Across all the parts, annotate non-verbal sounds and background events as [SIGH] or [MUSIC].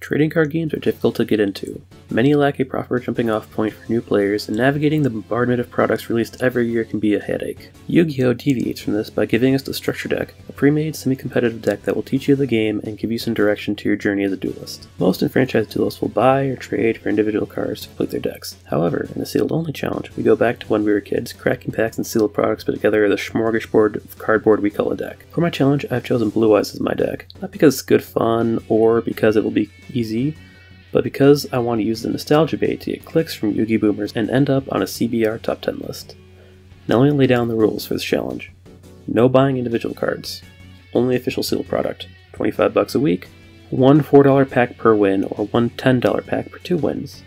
Trading card games are difficult to get into. Many lack a proper jumping off point for new players, and navigating the bombardment of products released every year can be a headache. Yu-Gi-Oh! deviates from this by giving us the Structure Deck, a pre-made semi-competitive deck that will teach you the game and give you some direction to your journey as a duelist. Most enfranchised duelists will buy or trade for individual cards to complete their decks. However, in the sealed only challenge, we go back to when we were kids, cracking packs and sealed products put together the smorgasbord of cardboard we call a deck. For my challenge, I've chosen Blue Eyes as my deck, not because it's good fun or because it will be easy, but because I want to use the nostalgia bait to get clicks from Yugi boomers and end up on a CBR top 10 list. Now let me lay down the rules for this challenge. No buying individual cards. Only official sealed product. 25 bucks a week. One $4 pack per win or one $10 pack per two wins.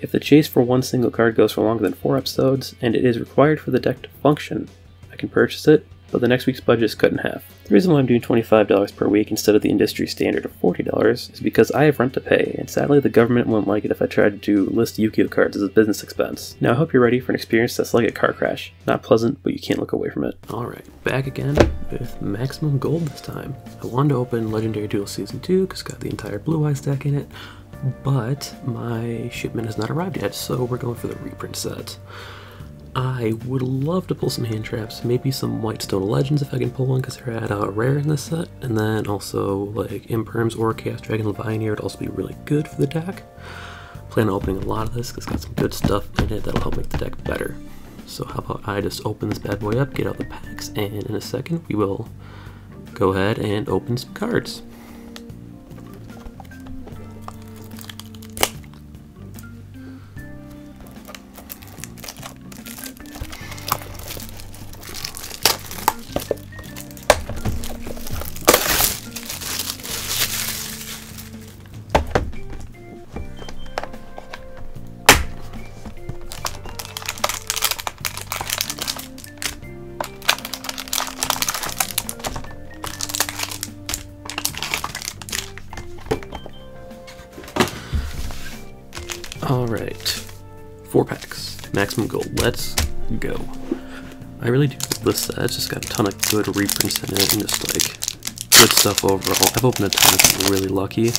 If the chase for one single card goes for longer than 4 episodes, and it is required for the deck to function, I can purchase it, but the next week's budget is cut in half. The reason why I'm doing $25 per week instead of the industry standard of $40 is because I have rent to pay, and sadly the government won't like it if I tried to list Yu-Gi-Oh cards as a business expense. Now I hope you're ready for an experience that's like a car crash. Not pleasant, but you can't look away from it. Alright, back again with Maximum Gold this time. I wanted to open Legendary Duel Season 2 because it's got the entire Blue Eyes deck in it, but my shipment has not arrived yet, so we're going for the reprint set. I would love to pull some hand traps, maybe some White Stone Legends if I can pull one because they're at uh, rare in this set, and then also like Imperms or Chaos Dragon Levianeer would also be really good for the deck. Plan on opening a lot of this because it's got some good stuff in it that'll help make the deck better. So how about I just open this bad boy up, get out the packs, and in a second we will go ahead and open some cards. Alright. Four packs. Maximum gold. Let's go. I really do love this set. It's just got a ton of good reprints in it and just like good stuff overall. I've opened a ton of them, really lucky.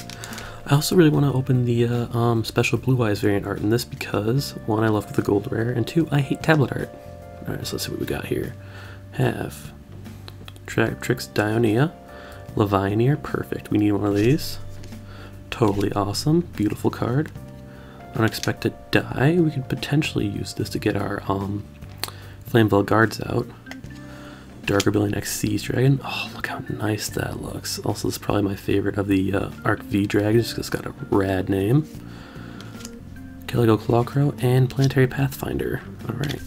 I also really want to open the uh, um, special Blue Eyes variant art in this because, one, I love the gold rare, and two, I hate tablet art. Alright, so let's see what we got here. Have Traptrix Dionia, Levianeer, perfect. We need one of these. Totally awesome, beautiful card. Unexpected Dai. We could potentially use this to get our um, Flamvell guards out. Dark Rebellion Xyz Dragon. Oh, look how nice that looks. Also, this is probably my favorite of the uh, Arc V dragons because it's got a rad name. Calico Clawcrow and Planetary Pathfinder. Alright.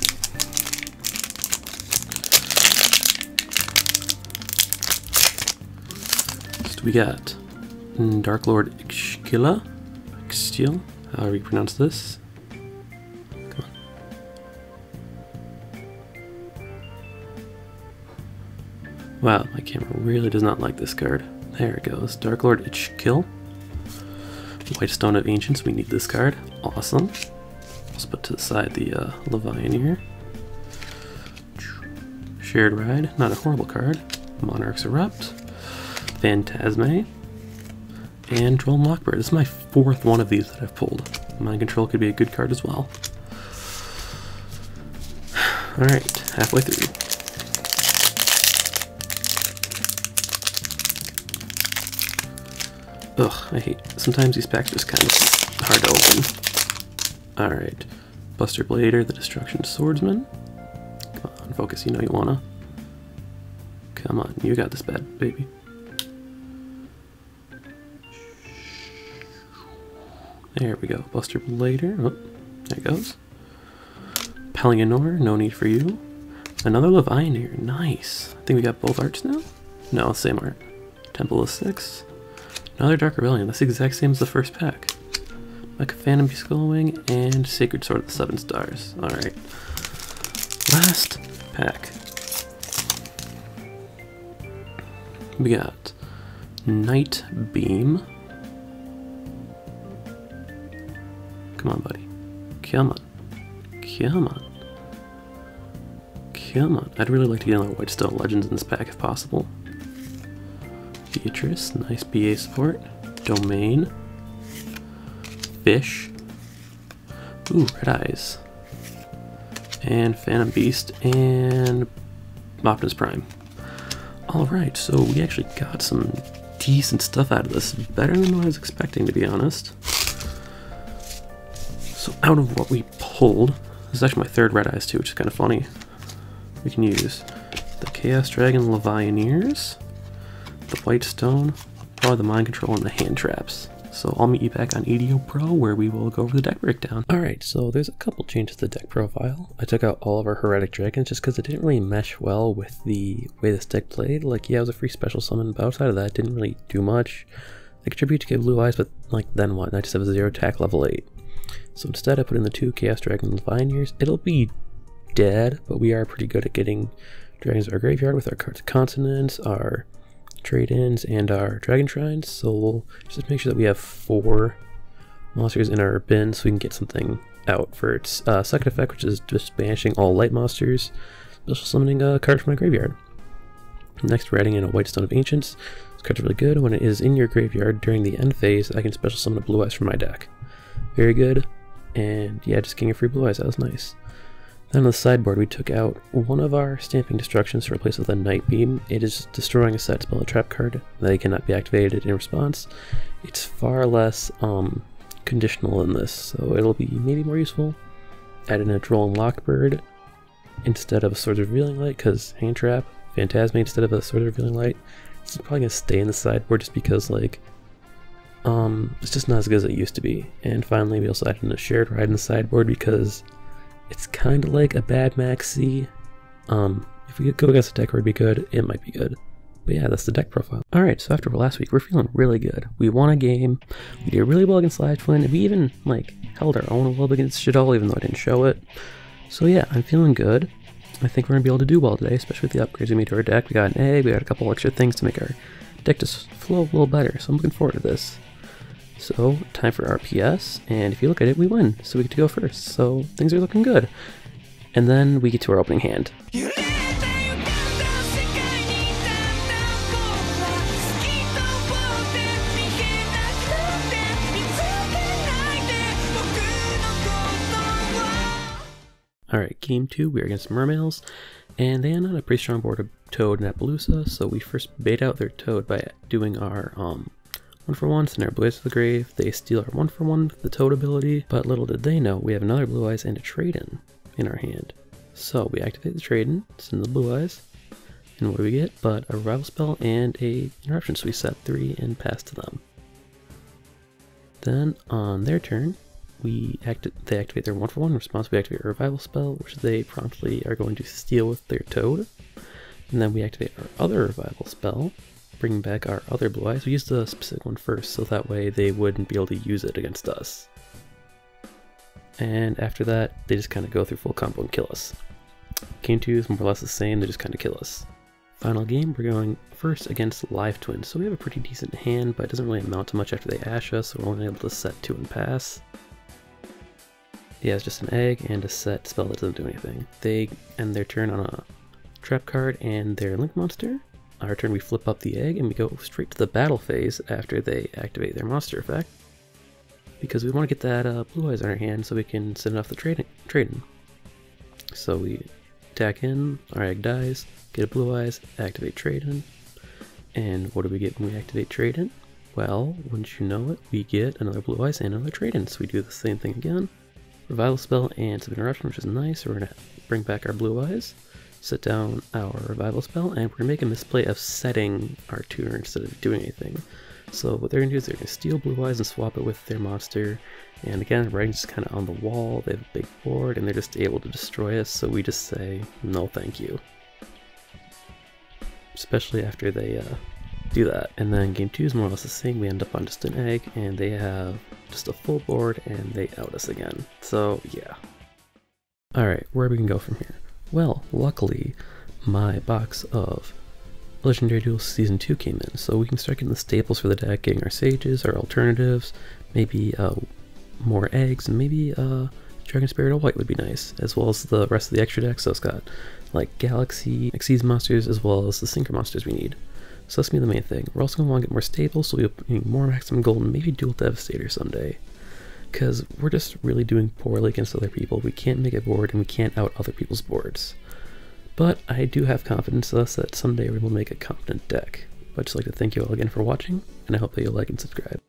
So we got Dark Lord Ixkila. Ixtil however you pronounce this. Come on. Wow, my camera really does not like this card. There it goes. Dark Lord Ichkill. White Stone of Ancients, we need this card. Awesome. Let's put to the side the uh, Levianeer. Shared Ride, not a horrible card. Monarchs Erupt. Phantazmay and Droll Lockbird. This is my fourth one of these that I've pulled. Mind Control could be a good card as well. [SIGHS] Alright, halfway through. Ugh, I hate, sometimes these packs are just kind of hard to open. Alright, Buster Blader, the Destruction Swordsman. Come on, focus, you know you wanna. Come on, you got this bad, baby. There we go. Buster Blader. Oh, there it goes. Pelionor, no need for you. Another Levianeer. Nice. I think we got both arts now? No, same art. Temple of Six. Another Dark Rebellion. That's the exact same as the first pack. Like a Phantom Skullwing and Sacred Sword of the Seven Stars. Alright. Last pack. We got Night Beam. Come on, buddy. Come on. Come on. Come on. I'd really like to get another Whitestone Legends in this pack if possible. Beatrice, nice BA support. Domain. Fish. Ooh, Red Eyes. And Phantom Beast and Optimus Prime. Alright, so we actually got some decent stuff out of this. Better than what I was expecting, to be honest. So out of what we pulled, this is actually my third Red Eyes too, which is kind of funny. We can use the Chaos Dragon Levianeers, the White Stone, probably the Mind Control, and the Hand Traps. So I'll meet you back on EDO Pro where we will go over the deck breakdown. Alright, so there's a couple changes to the deck profile. I took out all of our Heretic Dragons just because it didn't really mesh well with the way this deck played. Like, yeah, it was a free special summon, but outside of that, it didn't really do much. I contribute to get Blue Eyes, but like, then what? I just have a 0 attack level 8. So instead I put in the two Chaos Dragon Levianeers. It'll be dead, but we are pretty good at getting dragons to our graveyard with our cards of consonance, our trade-ins, and our dragon shrines. So we'll just make sure that we have four monsters in our bin so we can get something out for its uh, second effect, which is just banishing all light monsters, special summoning a card from my graveyard. Next, we're adding in a White Stone of Ancients. This card's really good. When it is in your graveyard during the end phase, I can special summon a Blue Eyes from my deck. Very good. And yeah, just getting a free Blue Eyes, that was nice. Then on the sideboard, we took out one of our Stamping Destructions to replace it with a Night Beam. It is destroying a set spell a trap card that cannot be activated in response. It's far less um, conditional in this, so it'll be maybe more useful. Add in a Droll and Lockbird instead of a Swords of Revealing Light, because Hand Trap, Phantazmay instead of a Swords of Revealing Light. It's probably going to stay in the sideboard just because, like, um, it's just not as good as it used to be. And finally, we also added in a Shared Ride in the sideboard because it's kind of like a bad maxi. Um, if we could go against a deck where it'd be good, it might be good. But yeah, that's the deck profile. Alright, so after last week, we're feeling really good. We won a game, we did really well against Live Twin, and we even, like, held our own a little bit against Shaddoll, even though I didn't show it. So yeah, I'm feeling good. I think we're to be able to do well today, especially with the upgrades we made to our deck. We got an egg, we got a couple extra things to make our deck just flow a little better, so I'm looking forward to this. So, time for RPS, and if you look at it, we win, so we get to go first. So, things are looking good. And then we get to our opening hand. Alright, game two, we're against Mermails, and they had a pretty strong board of Toad and Appaloosa, so we first bait out their Toad by doing our um, one for one, send our Blue Eyes to the grave, they steal our one for one with the Toad ability, but little did they know, we have another Blue Eyes and a Trade-In in our hand. So we activate the Trade-In, send the Blue Eyes, and what do we get? But a Revival Spell and a Interruption, so we set three and pass to them. Then on their turn, we act they activate their one for one response. We activate a revival spell, which they promptly are going to steal with their toad. And then we activate our other revival spell, bringing back our other blue eyes. We used the specific one first, so that way they wouldn't be able to use it against us. And after that, they just kind of go through full combo and kill us. Game 2 is more or less the same, they just kind of kill us. Final game, we're going first against Live Twin. So we have a pretty decent hand, but it doesn't really amount to much after they ash us, so we're only able to set 2 and pass. He has just an egg and a set spell that doesn't do anything. They end their turn on a trap card and their link monster. Our turn we flip up the egg and we go straight to the battle phase after they activate their monster effect. Because we want to get that uh, blue eyes on our hand so we can send off the trade-in. trade-in. So we attack in, our egg dies, get a blue eyes, activate trade-in. And what do we get when we activate trade-in? Well, wouldn't you know it, we get another blue eyes and another trade-in. So we do the same thing again. Revival spell and some interruption, which is nice. We're gonna bring back our blue eyes, set down our revival spell, and we're gonna make a misplay of setting our tutor instead of doing anything. So what they're gonna do is they're gonna steal blue eyes and swap it with their monster. And again, just kind of on the wall. They have a big board, and they're just able to destroy us. So we just say no, thank you. Especially after they uh, do that. And then game two is more or less the same. We end up on just an egg, and they have just a full board, and they out us again. So yeah. Alright, where we can go from here? Well, luckily, my box of Legendary Duel Season 2 came in, so we can start getting the staples for the deck, getting our sages, our alternatives, maybe uh, more eggs, and maybe uh, Dragon Spirit of White would be nice, as well as the rest of the extra deck, so it's got like Galaxy, Xyz monsters, as well as the Synchro monsters we need. So that's gonna be the main thing. We're also gonna want to get more staples, so we'll be more maximum gold and maybe Duel Devastator someday. Because we're just really doing poorly against other people. We can't make a board and we can't out other people's boards. But I do have confidence in us that someday we will make a competent deck. I'd just like to thank you all again for watching, and I hope that you'll like and subscribe.